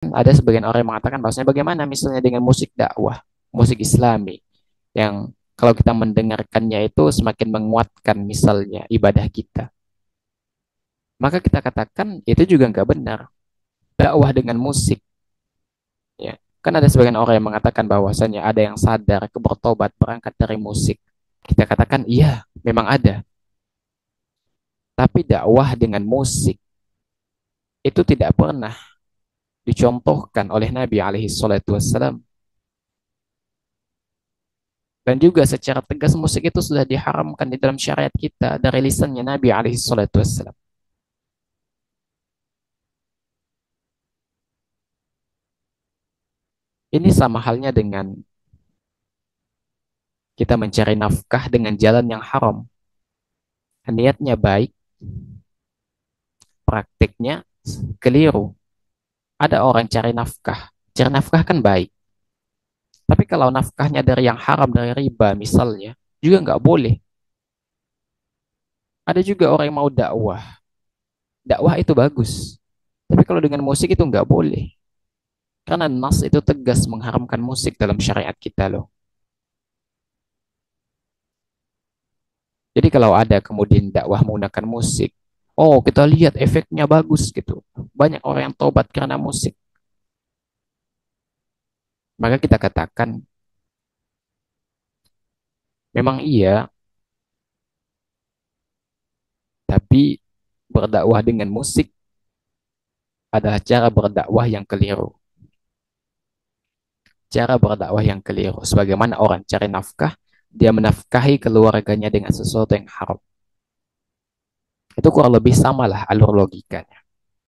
ada sebagian orang yang mengatakan bahwasanya bagaimana misalnya dengan musik dakwah, musik Islami yang kalau kita mendengarkannya itu semakin menguatkan misalnya ibadah kita. Maka kita katakan itu juga nggak benar. Dakwah dengan musik. Ya. Kan ada sebagian orang yang mengatakan bahwasanya ada yang sadar bertobat berangkat dari musik. Kita katakan iya, memang ada. Tapi dakwah dengan musik itu tidak pernah dicontohkan oleh Nabi alaihi salatu wassalam. Dan juga secara tegas musik itu sudah diharamkan di dalam syariat kita dari lisannya Nabi alaihi salatu wassalam. Ini sama halnya dengan kita mencari nafkah dengan jalan yang haram. Niatnya baik, praktiknya keliru ada orang cari nafkah. Cari nafkah kan baik. Tapi kalau nafkahnya dari yang haram, dari riba misalnya, juga nggak boleh. Ada juga orang yang mau dakwah. Dakwah itu bagus. Tapi kalau dengan musik itu nggak boleh. Karena nas itu tegas mengharamkan musik dalam syariat kita loh. Jadi kalau ada kemudian dakwah menggunakan musik, Oh, kita lihat efeknya bagus gitu. Banyak orang yang tobat karena musik. Maka kita katakan, memang iya, tapi berdakwah dengan musik adalah cara berdakwah yang keliru. Cara berdakwah yang keliru. Sebagaimana orang cari nafkah, dia menafkahi keluarganya dengan sesuatu yang haram. Itu kurang lebih sama lah alur logikanya.